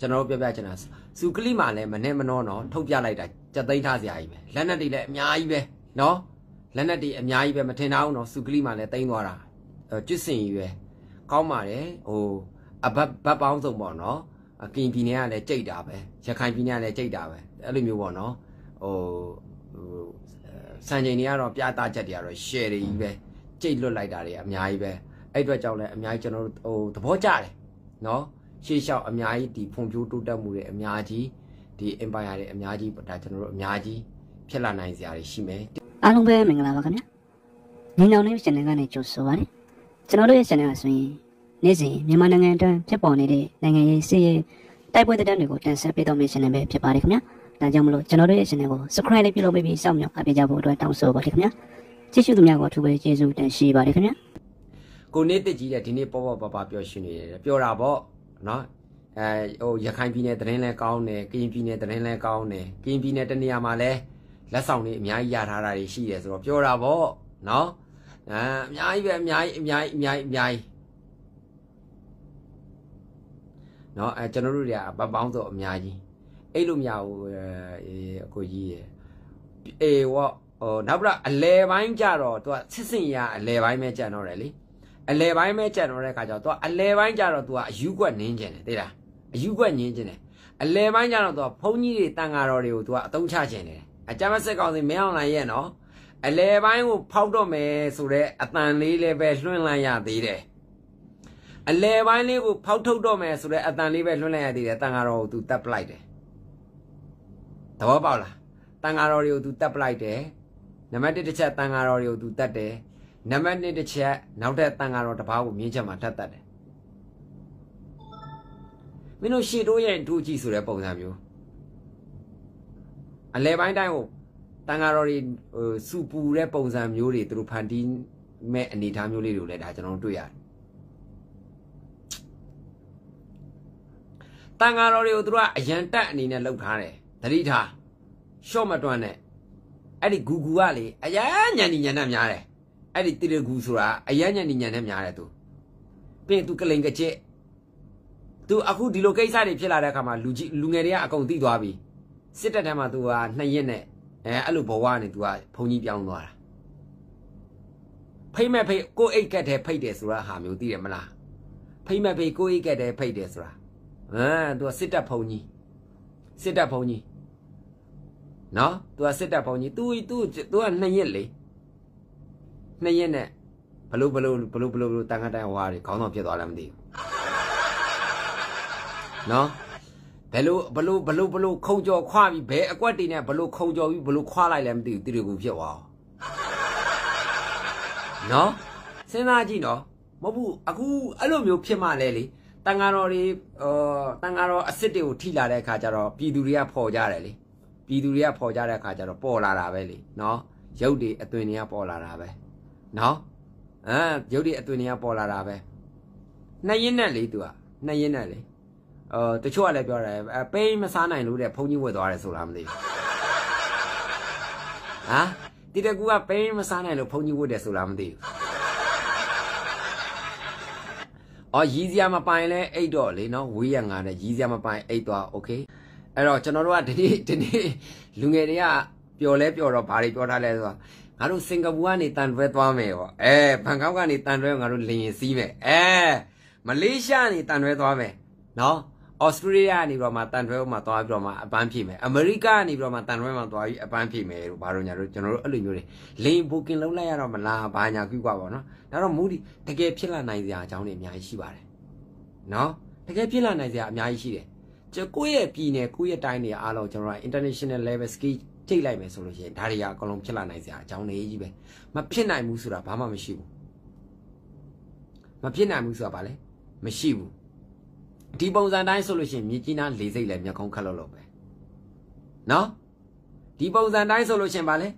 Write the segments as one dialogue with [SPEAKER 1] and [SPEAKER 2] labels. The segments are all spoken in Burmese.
[SPEAKER 1] ကျွန်တော်တို့ပြောပြချင်တာစူကလိမှာလည်းမနဲ့မနှောနော်ထုတ်ပြလိုက်တာကြက်သိမ်းထားစရာကြီးပဲလက်နက်တွေလည်းအများကြီးပဲနော်လက်နက်တွေအများကြီးပဲမထင်တာဘူးနော်စူကလိမှာလည်းသိမ်းသွားတာကျွတ်စင်ကြီးပဲကောင်းပါတယ်ဟိုအဘတ်ဘတ်ပေါင်းစုံပေါ့နော်အကင်ပြည်နယ်ကလည်းကြိတ်တာပဲရခိုင်ပြည်နယ်ကလည်းကြိတ်တာပဲအဲ့လိုမျိုးပေါ့နော်ဟိုဟိုစံချိန်တွေကတော့ပြတာချက်တွေကတော့ share တွေကြီးပဲကြိတ်လွတ်လိုက်တာတွေအများကြီးပဲအဲ့အတွက်ကြောင့်လည်းအများကြီးကျွန်တော်တို့ဟိုသဘောကျတယ်နော် ရှေ့လျှောက်အများကြီးဒီဖွံ့ဖြိုးတိုးတက်မှုတွေအများကြီးဒီ empire တွေအများကြီးဒါကျွန်တော်တို့အများကြီးဖြစ်လာနိုင်စရာတွေရှိမယ်
[SPEAKER 2] အားလုံးပဲမင်္ဂလာပါခင်ဗျာညီနောင်လေး channel ကနေကြိုဆိုပါရစေကျွန်တော်တို့ရဲ့ channel ကဆိုရင်နေ့စဉ်မြန်မာနိုင်ငံအတွင်းဖြစ်ပေါ်နေတဲ့နိုင်ငံရေးစီးရေးတိုက်ပွဲသတင်းတွေကိုတင်ဆက်ပေးတော့မယ့် channel ပဲဖြစ်ပါတယ်ခင်ဗျာဒါကြောင့်မလို့ကျွန်တော်တို့ရဲ့ channel ကို subscribe လေးပြုလုပ်ပေးပြီးစောင့်မျှော်အားပေးကြဖို့အတွက်တောင်းဆိုပါတယ်ခင်ဗျာကြည့်ရှုသူများကိုအထူးပဲကျေးဇူးတင်ရှိပါတယ်ခင်ဗျာ
[SPEAKER 1] ကိုနေတစ်ကြီးတဲ့ဒီနေ့ပေါ့ပေါ့ပါပါပြောရှင်နေတယ်ပြောတာပေါ့ နော်အဲဟိုရခိုင်ပြည်နယ်သတင်းလဲကောင်းတယ်ကရင်ပြည်နယ်သတင်းလဲကောင်းတယ်ကရင်ပြည်နယ်တနေရာမှာလဲလက်ဆောင်တွေအများကြီးရထားတာတွေရှိတယ်ဆိုတော့ပြောတာပေါ့နော်အဲအများကြီးပဲအများကြီးအများကြီးအများကြီးအများကြီးနော်အဲကျွန်တော်တို့တွေကပပောင်းဆိုအများကြီးအဲ့လိုများဟိုအကိုကြီးရအေးဝဟိုနောက်ပြီးတော့အလဲပိုင်းကြတော့သူကစစ်စင်ရအလဲပိုင်းပဲကြံတော့တယ်လေ အလဲပိုင်းပဲကြံတော့တဲ့ခါကျတော့သူကအလဲပိုင်းကြတော့သူကအယူကွက်နင်းကျင်တယ်သိလားအယူကွက်နင်းကျင်တယ်အလဲပိုင်းကြတော့သူကဘုန်းကြီးတွေတန်ဃာတော်တွေကိုသူကအတုံးချကျင်တယ်အကြမ်းမစစ်ကောင်စီမင်းအောင်လှိုင်ရဲ့နော်အလဲပိုင်းကိုဖောက်တော့မယ်ဆိုတော့အတန်လေးလည်းပဲလွှင့်လိုက်ရသေးတယ်အလဲပိုင်းလေးကိုဖောက်ထုတ်တော့မယ်ဆိုတော့အတန်လေးပဲလွှင့်လိုက်ရသေးတယ်တန်ဃာတော်ကိုသူတက်ပလိုက်တယ်သဘောပေါက်လားတန်ဃာတော်တွေကိုသူတက်ပလိုက်တယ်နံပါတ်1တစ်ချက်တန်ဃာတော်တွေကိုသူတက်တယ် နံပါတ်2တစ်ချက်နောက်ထပ်တန်ဃာတော်တစ်ပါးကိုမြင်းချက်မှာထပ်တက်တယ်မင်းတို့ရှေ့တိုးရဲ့ဒူကြည့်ဆိုတဲ့ပုံစံမျိုးအလဲပိုင်းတိုင်းကိုတန်ဃာတော်တွေဟိုစူပူတဲ့ပုံစံမျိုးတွေသူတို့ဖန်တီးမဲ့အနေအထားမျိုးလေးတွေကိုလည်းဒါကျွန်တော်တို့တွေ့ရတယ်တန်ဃာတော်တွေကိုသူတို့ကအရန်တက်အနေနဲ့လှုပ်ထားတယ်သတိထားရှော့မတွန်းနဲ့အဲ့ဒီဂူဂူကလေအရန်ညံနေညံနဲ့များတယ် အဲ့ဒီတိရဂူဆိုတာအရန်ညံနေညံနဲ့များတယ်သူပြီးရင်သူကလိန်ကကျက်သူအခုဒီလိုကိစ္စတွေဖြစ်လာတဲ့အခါမှာလူကြီးလူငယ်တွေကအကုန်သိသွားပြီစစ်တပ်ထဲမှာသူကနှစ်ရက်နဲ့အဲအဲ့လိုဘဝနဲ့သူကဘုံကြီးပြောင်းသွားတာဖိမ့်မဲ့ဖိတ်ကိုအိတ်ကက်တဲ့ဖိတ်တယ်ဆိုတာဟာမျိုးသိတယ်မလားဖိမ့်မဲ့ဖိတ်ကိုအိတ်ကက်တဲ့ဖိတ်တယ်ဆိုတာဟမ်သူကစစ်တပ်ဘုံကြီးစစ်တပ်ဘုံကြီးနော်သူကစစ်တပ်ဘုံကြီး तू तू तू ကနှစ်ရက်လေ နှစ်ရက်နဲ့ဘလို့ဘလို့ဘလို့ဘလို့ဘလို့တန်ခါတိုင်ဟွာတွေခေါင်းဆောင်ဖြစ်သွားလည်းမသိဘူးနော်ဘယ်လိုဘလို့ဘလို့ဘလို့ခုံကြော်ခွာပြီးဘယ်အကွက်တွေနဲ့ဘလို့ခုံကြော်ပြီးဘလို့ခွာလိုက်လဲမသိဘူးတိရကူဖြစ်သွားနော်စဉ်းစားကြည့်နော်မဟုတ်ဘူးအခုအဲ့လိုမျိုးဖြစ်မှလဲလေတန်ဃာတော်တွေအော်တန်ဃာတော်အစ်စ်တွေကိုထိလာတဲ့အခါကျတော့ပြည်သူတွေကဖော်ကြတယ်လေပြည်သူတွေကဖော်ကြတဲ့အခါကျတော့ပေါ်လာတာပဲလေနော်ရုပ်တွေအသွင်တွေကပေါ်လာတာပဲ နော်အဲရုပ်တွေအသွင်တွေကပေါ်လာတာပဲနှစ်ရင်းနဲ့လေသူကနှစ်ရင်းနဲ့လေအော်တချို့ကလည်းပြောတယ်ပိန်းမစားနိုင်လို့တဲ့ဘုန်းကြီးဝတ်သွားတယ်ဆိုလားမသိဘူးဟာဒီတကူကပိန်းမစားနိုင်လို့ဘုန်းကြီးဝတ်တယ်ဆိုလားမသိဘူးအော်ရီးစရာမပိုင်လဲအိတ်တော့လေနော်ဝေးရငါနဲ့ရီးစရာမပိုင်အိတ်သွားโอเคအဲ့တော့ကျွန်တော်တို့ကဒီနေ့ဒီနေ့လူငယ်တွေကပျော်လဲပျော်တော့ဘာတွေပြောထားလဲဆိုတော့ ငါတို့စင်ကာပူကနေတန်တွဲသွားမယ်ပေါ့အဲဘန်ကောက်ကနေတန်တွဲငါတို့လင်ရင်စီးမယ်အဲမလေးရှားကနေတန်တွဲသွားမယ်နော်ဩစတြေးလျကနေပြီးတော့မှတန်တွဲမှာသွားပြီးတော့မှအပန်းဖြေမယ်အမေရိကကနေပြီးတော့မှတန်တွဲမှာသွားပြီးအပန်းဖြေမယ်လို့ဘာလို့ညာတို့ကျွန်တော်တို့အဲ့လိုမျိုးတွေလင်ဘိုကင်လုံးလိုက်ရတော့မလားဘာညာကြည့်ကွာပေါ့နော်ဒါတော့မူဒီတကယ်ဖြစ်လာနိုင်စရာအကြောင်းတွေအများကြီးရှိပါတယ်နော်တကယ်ဖြစ်လာနိုင်စရာအများကြီးရှိတယ်ကျကိုယ့်ရဲ့ပြည်နယ်ကိုယ့်ရဲ့တိုင်းတွေအားလုံးကျွန်တော်က international level ski ထိတ်လိုက်မယ်ဆိုလို့ရှိရင်ဒါတွေကအကုန်လုံးဖြစ်လာနိုင်စရာအကြောင်းတွေကြီးပဲမဖြစ်နိုင်ဘူးဆိုတာဘာမှမရှိဘူးမဖြစ်နိုင်ဘူးဆိုတာဘာလဲမရှိဘူးဒီပုံစံတိုင်းဆိုလို့ရှိရင်မြကြီးနားလေစိတ်လည်းမျက်ခုံးခက်လို့လို့ပဲနော်ဒီပုံစံတိုင်းဆိုလို့ရှိရင်ဘာလဲ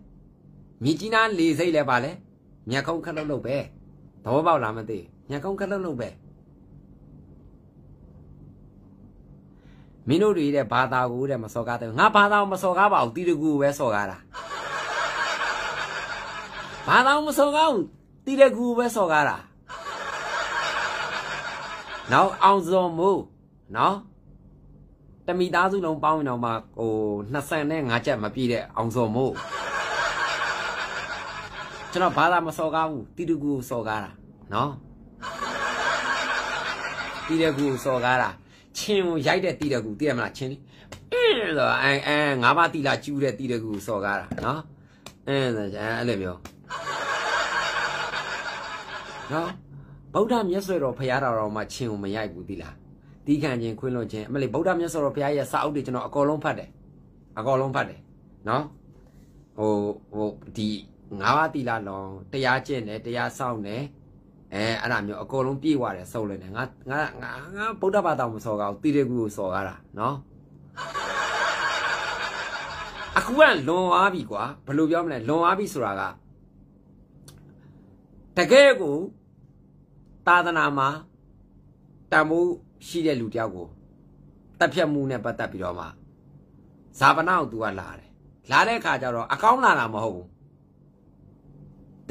[SPEAKER 1] မြကြီးနားလေစိတ်လည်းဘာလဲမျက်ခုံးခက်လို့လို့ပဲသဘောပေါက်လားမသိမျက်ခုံးခက်လို့လို့ပဲ မင်းတို့တွေတဲ့ဘာသာကိုတဲ့မစော်ကားတယ်ငါဘာသာကိုမစော်ကားပါဘူးတီတကူကိုပဲစော်ကားတာဘာသာကိုမစော်ကားဘူးတီတကူကိုပဲစော်ကားတာနောက်အောင်စုံမို့နော်တမိသားစုလုံးပေါင်းရင်တော့မှဟို25ချက်မပြည့်တဲ့အောင်စော်မို့ကျွန်တော်ဘာသာမစော်ကားဘူးတီတူကူကိုစော်ကားတာနော်တီတကူကိုစော်ကားတာ ချင်းကိုရိုက်တဲ့တီတကူသိရမလားချင်းလေးအဲဆိုအဲအဲငါးပါးတီလာကျူးတဲ့တီတကူကိုစော်ကားတာနော်အဲအဲ့လိုမျိုးနော်ဗုဒ္ဓမြတ်စွဲတော်ဖရာတော်တော်မှာချင်းကိုမရိုက်ဘူးသီလားတီးခံခြင်းခွင်းလွန်ခြင်းအမလေးဗုဒ္ဓမြတ်စွဲတော်ဖရာရဲ့စာအုပ်တွေကျွန်တော်အကုန်လုံးဖတ်တယ်အကုန်လုံးဖတ်တယ်နော်ဟိုဟိုဒီငါးပါးတီလာလောင်တရားကျင့်တယ်တရားစောင့်တယ် အဲအဲ့ဒါမျိုးအကုန်လုံးပြေးသွားတယ်စုံလည်တယ်ငါငါငါငါဗုဒ္ဓဘာသာမစော်ကောက်တီရကူကိုစော်ကားတာနော်အခုကလွန်သွားပြီကွာဘယ်လိုပြောမလဲလွန်သွားပြီဆိုတာကတကယ်ကိုသာသနာမှာတန်မိုးရှိတဲ့လူတယောက်ကိုတက်ဖြတ်မှုနဲ့ပတ်သက်ပြီးတော့မှဇာပနာကိုသူကလာတယ်လာတဲ့အခါကျတော့အကောင်းလာတာမဟုတ်ဘူး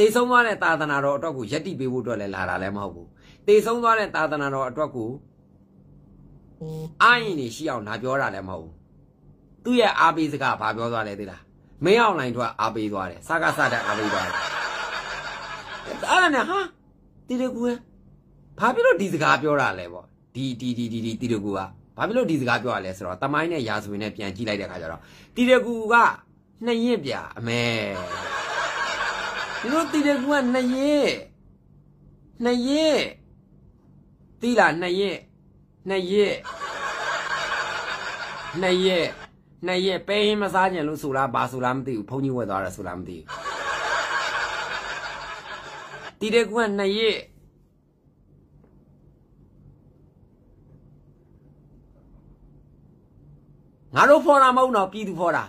[SPEAKER 1] တေဆုံးသွားတဲ့သာသနာတော်အတွက်ကိုယက်တိပေးဖို့အတွက်လည်းလာတာလည်းမဟုတ်ဘူးတေဆုံးသွားတဲ့သာသနာတော်အတွက်ကိုအာရင်နေရှိအောင်လာပြောတာလည်းမဟုတ်ဘူးသူ့ရဲ့အားပေးစကားဘာပြောသွားလဲသိလားမင်းအောင်လိုင်းတို့အားပေးသွားတယ်စကားစတဲ့အားပေးသွားတယ်အဲ့ဒါနဲ့ဟာတီတကူဘာဖြစ်လို့ဒီစကားပြောတာလဲပေါ့ဒီဒီဒီဒီဒီတီတကူကဘာဖြစ်လို့ဒီစကားပြောရလဲဆိုတော့တမိုင်းနဲ့ရာဇဝင်နဲ့ပြန်ကြည့်လိုက်တဲ့အခါကျတော့တီတကူကနှစ်ရင်ပြအမဲ ဒီလိုတီတကူကနှစ်ရင်နှစ်ရင်တီးလားနှစ်ရင်နှစ်ရင်နှစ်ရက်နှစ်ရက်ပဲဟင်းမစားကြလို့ဆိုလားဘာဆိုလားမသိဘူးဘုန်းကြီးဝက်သွားတာဆိုလားမသိဘူးတီတဲ့ကွန်းနှစ်ရက်ငါတို့ဖော်တာမဟုတ်တော့ပြည်သူဖော်တာ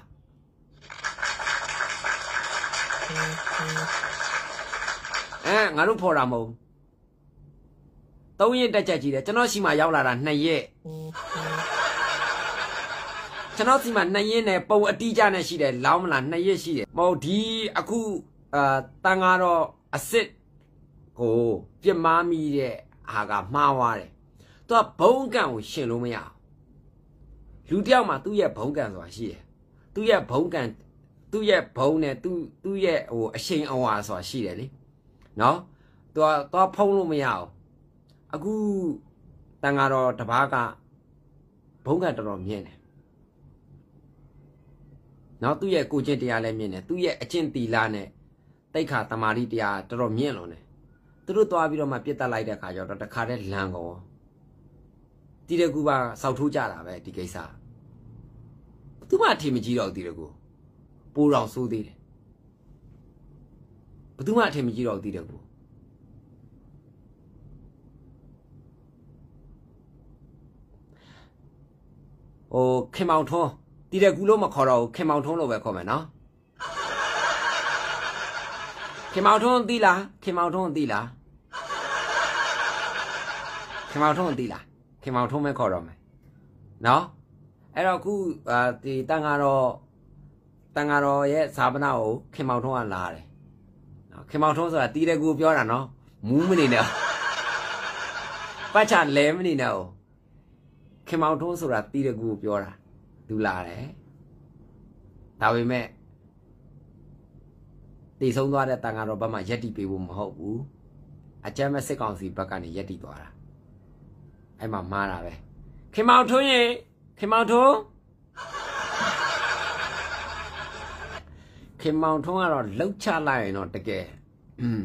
[SPEAKER 1] အဲငါတို့ဖော်တာမဟုတ်သုံးရက်တက်ချက်ကြီးတယ်ကျွန်တော်ရှိမှရောက်လာတာနှစ်ရက်ကျွန်တော်စီမှာနှစ်ရက်နဲ့ပုံအတိအကျနဲ့ရှိတယ်လောင်းမလားနှစ်ရက်ရှိတယ်မဟုတ်ဒီအခုအာတန်ကားတော့အစ်စ်ကိုပြစ်မားမိတဲ့အာကမှားသွားတယ်သူကဘုံကံကိုရှင်လို့မရအောင်လူတယောက်မှာသူ့ရဲ့ဘုံကံဆိုတာရှိတယ်သူ့ရဲ့ဘုံကံသူ့ရဲ့ဘုံနဲ့သူ့သူ့ရဲ့ဟိုအရှိန်အဝါဆိုတာရှိတယ်လေ နော်သူကသွားဖုံးလို့မရအောင်အခုတန်ကားတော့တပားကဘုံကံတော်တော်မြင့်တယ်နော်သူ့ရဲ့ကိုကျင့်တရားလည်းမြင့်တယ်သူ့ရဲ့အကျင့်တီလာနဲ့တိတ်ခါတမာရီတရားတော်တော်မြင့်လွန်တယ်သူတို့သွားပြီးတော့မှပြစ်တက်လိုက်တဲ့ခါကျတော့တခါတည်းလန်ကုန်တီတကူပါစောက်ထိုးကြတာပဲဒီကိစ္စသူမှအထင်မကြီးတော့တီတကူပိုးတော်ဆိုးသေးတယ် ဘသူမှအထင်မကြီးတော့တီတကူဟိုခင်မောင်ထွန်းတီတဲ့ကူလို့မခေါ်တော့ဘူးခင်မောင်ထွန်းလို့ပဲခေါ်မယ်နော်ခင်မောင်ထွန်းသိလားခင်မောင်ထွန်းသိလားခင်မောင်ထွန်းသိလားခင်မောင်ထွန်းပဲခေါ်တော့မယ်နော်အဲ့တော့ခုအာဒီတန်ဃာတော်တန်ဃာတော်ရဲ့ဇာပနာကိုခင်မောင်ထွန်းကလာတယ်နော် ခင်မောင်ထွန်းဆိုတာတီတဲ့ကူပြောတာနော်မူးမနေနဲ့ပတ်ချလဲမနေနဲ့ခင်မောင်ထွန်းဆိုတာတီတဲ့ကူပြောတာသူလာတယ်ဒါပေမဲ့တည်ဆုံးသွားတဲ့တန်ဃာတော်ဘက်မှယက်တီပေးဖို့မဟုတ်ဘူးအကြမ်းမဲ့စစ်ကောင်စီဘက်ကနေယက်တီသွားတာအဲ့မှာမှားတာပဲခင်မောင်ထွန်းရေခင်မောင်ထွန်းခင်မောင်ထွန်းကတော့လှုပ်ချလိုက်ရင်တော့တကယ် อืม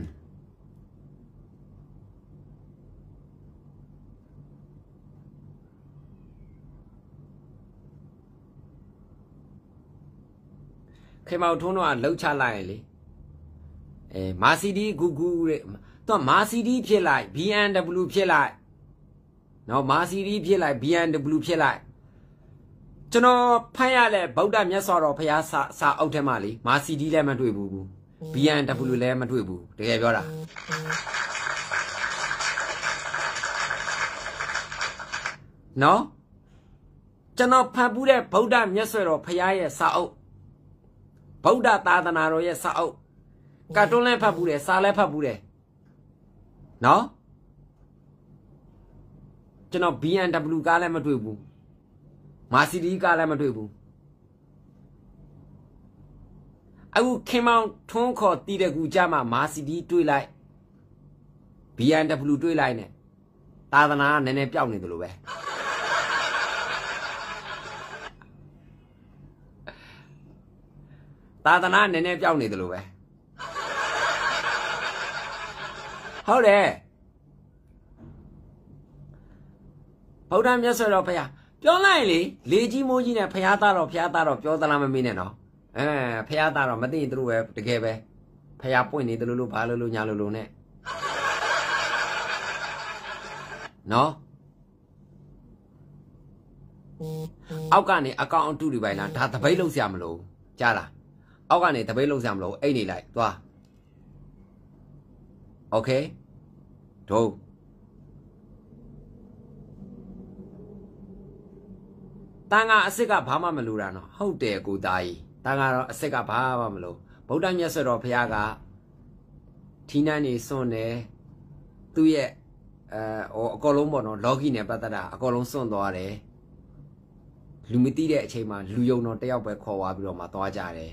[SPEAKER 1] ခင်မောင်ထွန်းတော့လှုပ်ချလိုက်ရင်လေအဲမာစီဒီဂူဂူတဲ့တော့မာစီဒီဖြစ်လိုက် BMW ဖြစ်လိုက်နော်မာစီဒီဖြစ်လိုက် BMW ဖြစ်လိုက်ကျွန်တော်ဖတ်ရတဲ့ဗုဒ္ဓမြတ်စွာတော်ဘုရားစာစာအုပ်ထဲမှာလေမာစီဒီလည်းမတွေ့ဘူးဘူး BMW လည်းမတွေ့ဘူးတကယ်ပြောတာနော်ကျွန်တော်ဖတ်ဘူးတဲ့ဗုဒ္ဓမြတ်စွာတော်ဘုရားရဲ့စာအုပ်ဗုဒ္ဓသာသနာတော်ရဲ့စာအုပ်ကာတွန်းလည်းဖတ်ဘူးတယ်စာလည်းဖတ်ဘူးတယ်နော်ကျွန်တော် BMW ကားလည်းမတွေ့ဘူးမာစီဒီကားလည်းမတွေ့ဘူး အခုခင်မောင်ထွန်းခေါ်တီးတဲ့ကူကြမှာမာစီဒီတွေ့လိုက် BMW တွေ့လိုက်နဲ့သာသနာကနည်းနည်းပျောက်နေတယ်လို့ပဲသာသနာနည်းနည်းပျောက်နေတယ်လို့ပဲဟုတ်တယ်ဗုဒ္ဓမြတ်စွာဘုရားပြောလိုက်လေလေကြီးမိုးကြီးနဲ့ဖရာသားတော်ဖရာသားတော်ပြောသလားမမေးနဲ့နော် အဲဖရာသားတော်မသိရင်သူတို့ပဲတကယ်ပဲဖရာပွင့်နေတယ်လို့လို့ဘာလို့လို့ညာလို့လို့နဲ့နော်အောက်ကနေအကောင်အတုတွေပိုင်လားဒါတပိတ်လုံးဆရာမလို့ကြားလားအောက်ကနေတပိတ်လုံးဆရာမလို့အိတ်နေလိုက်သွားโอเคဒုတန်ကအစ်စ်ကဘာမှမလိုတာနော်ဟုတ်တယ်ကိုသားကြီး တန်ကတော့အစ်စ်ကဘာမှမလိုဗုဒ္ဓမြတ်စွာတော်ဘုရားကထီးနှန်းနေစွန့်တယ်သူ့ရဲ့အဲဟိုအကောလုံးပေါ့နော်လော်ဂီနဲ့ပတ်သက်တာအကောလုံးစွန့်သွားတယ်လူမသိတဲ့အချိန်မှာလူယုံတော်တယောက်ပဲခေါ်သွားပြီးတော့မှသွားကြတယ်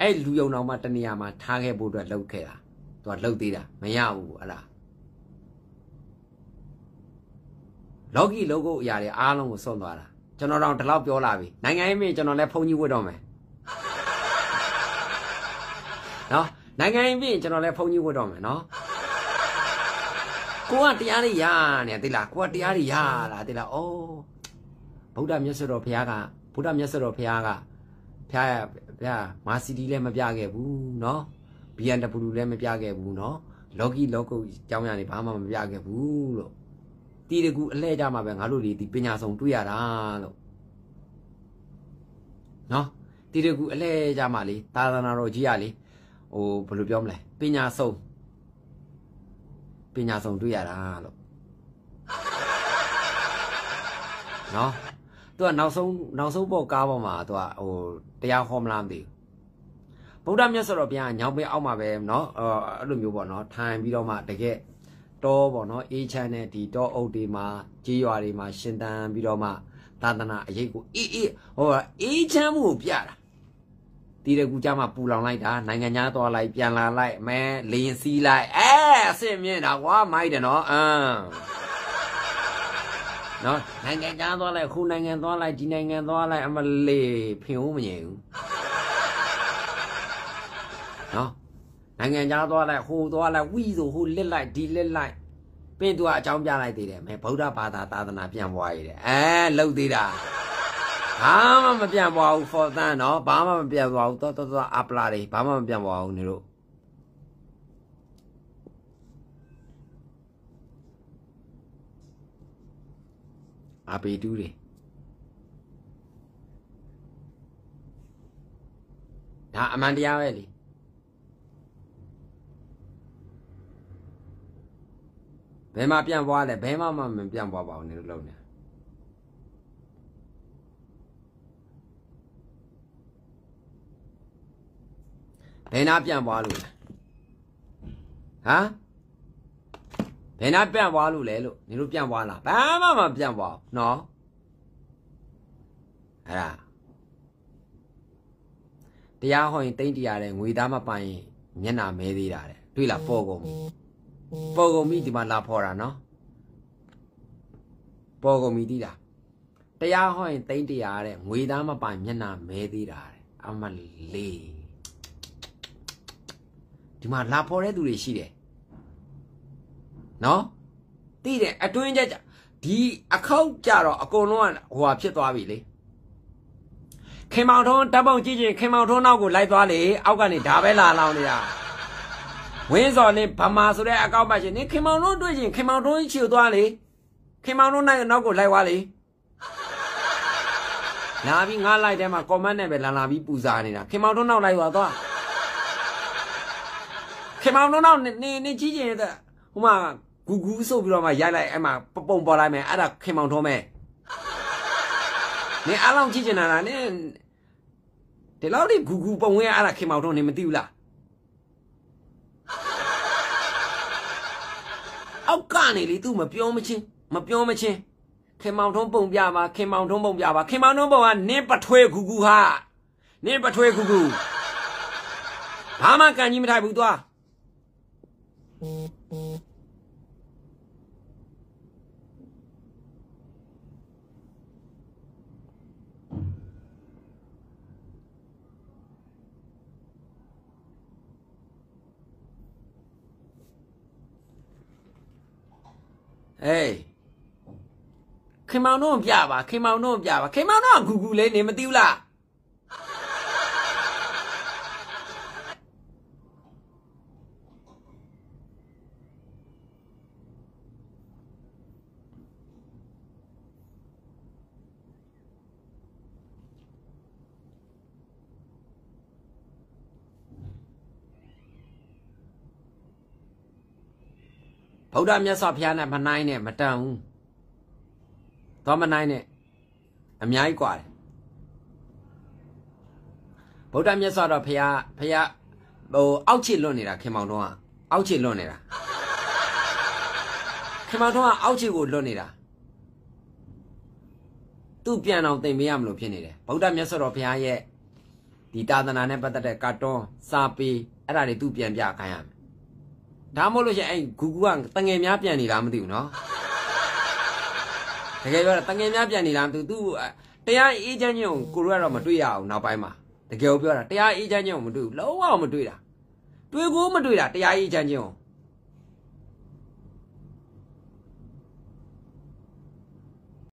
[SPEAKER 1] အဲ့လူယုံတော်မှတနေရာမှာထားခဲ့ဖို့အတွက်လှုပ်ခဲ့တာသူကလှုပ်သေးတာမရဘူးဟလားလော်ဂီလောကိုအရာတွေအားလုံးကိုစွန့်သွားတာကျွန်တော်တော့ဒီလောက်ပြောလာပြီနိုင်ငံရေးမြင့်ကျွန်တော်လည်းဖုန်ကြီးဝတ်တော့မယ် နော်နိုင်ငံရင်ပြင်ကျွန်တော်လည်းဖုန်ကြီးဝတ်တော့မယ်နော်ကိုကတရားတွေရနေသိလားကိုကတရားတွေရလားသိလားဩဗုဒ္ဓမြတ်စွာဘုရားကဗုဒ္ဓမြတ်စွာဘုရားကဘုရားဗျာမာစီတီလည်းမပြခဲ့ဘူးနော် BMW လည်းမပြခဲ့ဘူးနော်လော်ကီလော်ကုတ်အကြောင်းအရာတွေဘာမှမပြခဲ့ဘူးလို့တီတကူအလှဲကြမှာပဲငါတို့တွေဒီပညာဆောင်တွေ့ရတာလို့နော်တီတကူအလှဲကြမှာလေသာသနာတော်ကြီးရလေ ဟိုဘယ်လိုပြောမလဲပညာဆောင်ပညာဆောင်တွေ့ရတာလို့နော်သူကနောက်ဆုံးနောက်ဆုံးပေါ်ကားပေါ်မှာသူကဟိုတရားဟောမလားမသိဘူးဗုဒ္ဓမြတ်စွာဘုရားညောင်ပင်အောက်မှာပဲเนาะအဲ့လိုမျိုးပေါ့เนาะထိုင်ပြီးတော့မှတကယ်တောပေါ့เนาะအေးချမ်းတဲ့ဒီတောအုပ်တွေမှာကြေးရွာတွေမှာရှင်တန်ပြီးတော့မှသာသနာအရေးကိုအေးအေးဟိုအေးချမ်းမှုကိုပြတာ တီးတဲ့ကူကြမှာပူလောင်လိုက်တာနိုင်ငံသားသွားလိုက်ပြန်လာလိုက်မဲလေရင်စီးလိုက်အဲအစ်မြင့်တာကွာမိုက်တယ်နော်အမ်နော်နိုင်ငံသားသွားလိုက်ခုနိုင်ငံသွားလိုက်ဒီနိုင်ငံသွားလိုက်အမလေးဖင်ဦးမငြိမ်ဘူးနော်နိုင်ငံသားသွားလိုက်ဟိုသွားလိုက်ဝီဆိုဟိုလစ်လိုက်ဒီလစ်လိုက်ပင်သူကအကြောင်းပြလိုက်သေးတယ်မဲဗုဒ္ဓဘာသာသာသနာပြန်ပွားရည်တယ်အဲလှုပ်သေးတာ ဘာမှမပြန်ပွားဘူး for သန်းနော်ဘာမှမပြန်ပွားဘူးတော်တော်တော်အပလာတွေဘာမှမပြန်ပွားဘူးနေတို့အပေတူးတွေဒါအမှန်တရားပဲလေဘယ်မှာပြန်ပွားလဲဘယ်မှမပြန်ပွားပါဘူးနေလို့လုံးနေ ဘယ်နာပြန်ပွားလို့လဲဟမ်ဘယ်နာပြန်ပွားလို့လဲလို့နေလို့ပြန်ပွားလားဘာမှမပြန်ပွားဘူးနော်အဲ့ဒါတရားဟောရင်တိမ့်တရားတဲ့ငွေသားမပိုင်ရင်မျက်နာမဲသေးတာတဲ့တွေ့လားပေါ်ကုန်ပေါ်ကုန်ပြီဒီမှာလာဖော်တာနော်ပေါ်ကုန်ပြီတိတာတရားဟောရင်တိမ့်တရားတဲ့ငွေသားမပိုင်မျက်နာမဲသေးတာတဲ့အမလေး ဒီမှာလာဖော်တဲ့သူတွေရှိတယ်နော်သိတယ်အတွင်းချက်ဒီအခောက်ကြတော့အကုန်လုံးကဟိုဟာဖြစ်သွားပြီလေခင်မောင်ထုံးတပ်ပုံကြည့်ကြည့်ခင်မောင်ထုံးနောက်ကိုလိုက်သွားလေအောက်ကနေဒါပဲလာလောင်နေတာဝင်းစော်နေဗမာဆိုတဲ့အကောက်ပတ်ရှင်နေခင်မောင်ထုံးတွေ့ချင်းခင်မောင်ထုံးချီသွားလေခင်မောင်ထုံးနောက်ကိုလိုက်သွားလေလာပြီးငါလိုက်တဲ့မှာ comment နဲ့ပဲလာလာပြီးပူဇာနေတာခင်မောင်ထုံးနောက်လိုက်သွားသွား ခင်မောင်တို့နောက်နေနေကြီးကျင်တဲ့ဟိုမှာဂူဂူဆိုပြီးတော့မှရိုက်လိုက်အဲ့မှာပုံပေါ်လိုက်မယ်အဲ့ဒါခင်မောင်ထုံးမယ်နေအားလုံးကြီးကျင်တာလားနေဒီလောက်ဒီဂူဂူပုံဝင်အဲ့ဒါခင်မောင်ထုံးနေမသိဘူးလားအောက်ကနေလေ तू မပြောမချင်းမပြောမချင်းခခင်မောင်ထုံးပုံပြပါခင်မောင်ထုံးပုံပြပါခင်မောင်ထုံးပုံကနင်းပထွေကူကူဟာနင်းပထွေကူကူဘာမှကန်ကြီးမထိုက်ဘူးသွား ဟေးခင်မောင်တို့ပြပါခင်မောင်တို့ပြပါခင်မောင်တို့ကကူကူလေးနေမသိဘူးလား ဗုဒ္ဓမြတ်စွာဘုရားနဲ့မနိုင်နဲ့မတန်ဘူးသွားမနိုင်နဲ့အများကြီးกว่าတယ်ဗုဒ္ဓမြတ်စွာတော့ဘုရားဘုရားဟိုအောက်ချစ်လွတ်နေတာခင်မောင်တော့ကအောက်ချစ်လွတ်နေတာခင်မောင်တော့ကအောက်ချစ်ကိုလွတ်နေတာသူ့ပြန်အောင်သင်ပေးရမလို့ဖြစ်နေတယ်ဗုဒ္ဓမြတ်စွာတော်ဘုရားရဲ့ဒီတာသနာနဲ့ပတ်သက်တဲ့ကာတွန်းစာပေအဲ့ဒါတွေသူ့ပြန်ပြခိုင်းရမယ် ဒါမို့လို့ရှိရင်အဲ့ဂူဂူကတငယ်များပြန်နေလားမသိဘူးနော်တကယ်ပြောတာတငယ်များပြန်နေလားမသိဘူး तू တရားအေးချမ်းချင်းကိုကိုရိုကတော့မတွေ့ရအောင်နောက်ပိုင်းမှာတကယ်ကိုပြောတာတရားအေးချမ်းချင်းကိုမတွေ့ဘူးလုံးဝမတွေ့တာတွေ့ကိုမတွေ့တာတရားအေးချမ်းချင်းကို